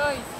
나이스